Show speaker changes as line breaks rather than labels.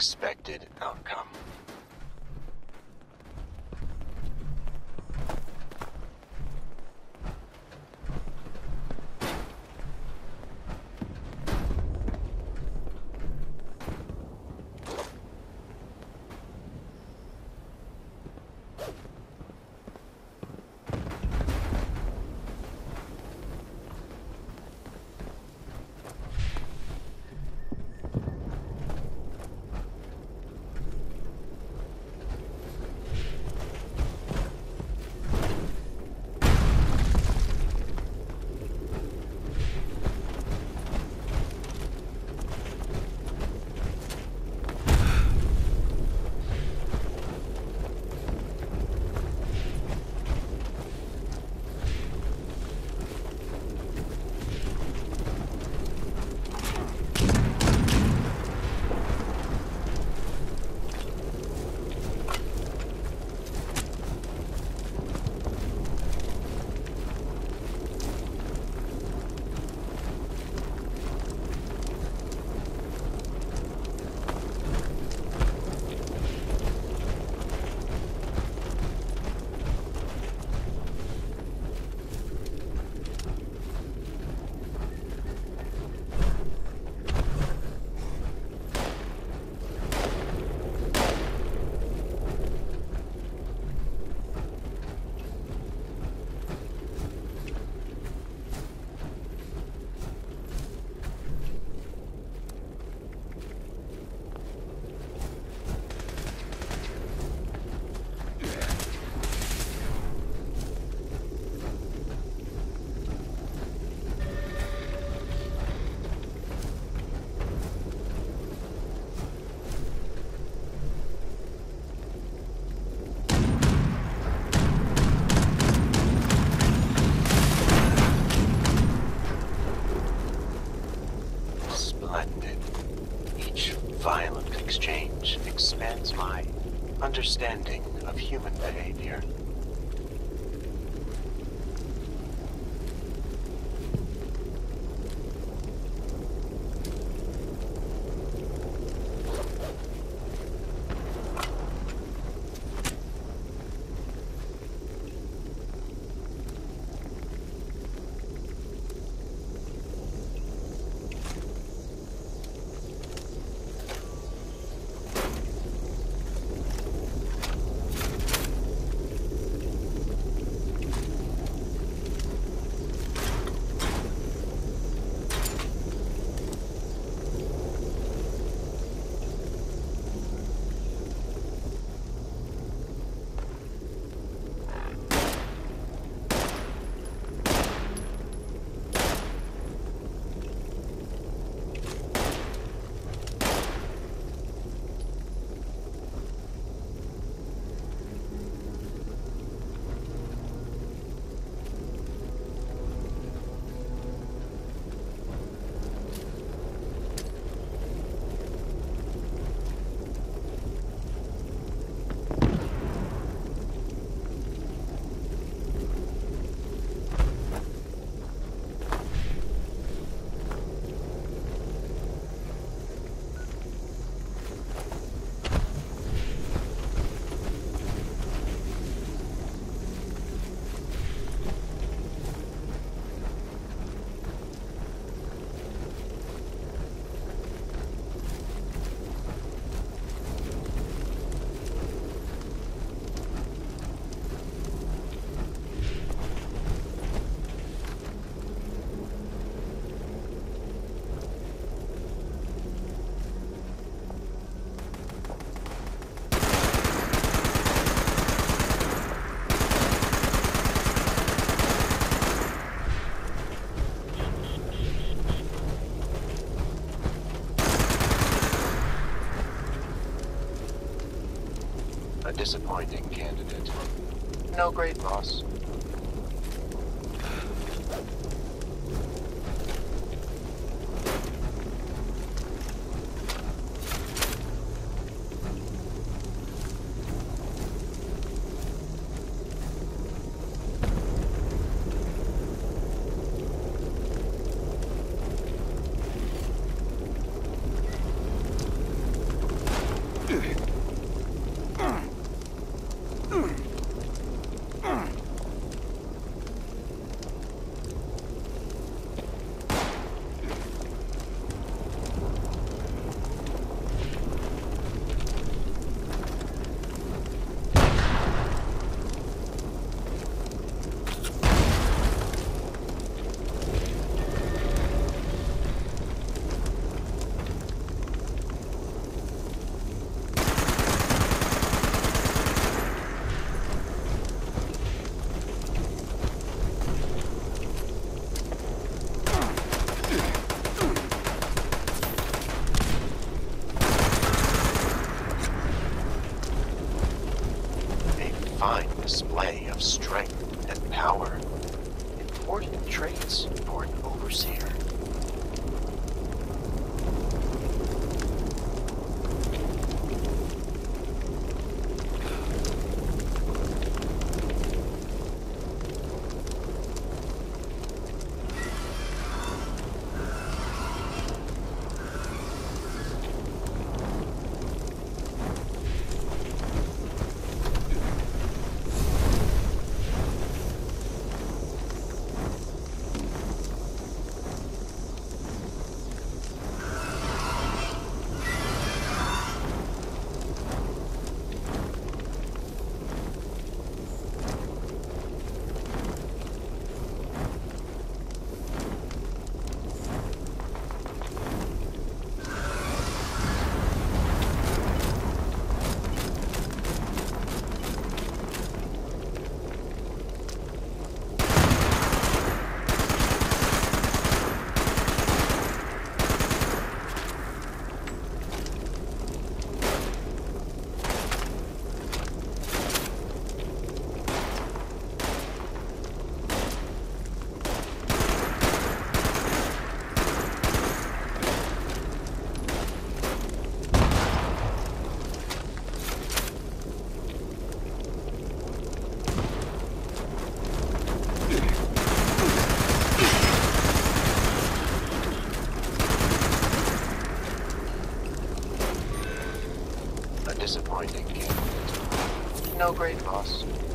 expected outcome. My understanding of human behavior. Disappointing candidate. No great loss. Fine display of strength and power. Important traits for an overseer. A disappointing candidate. No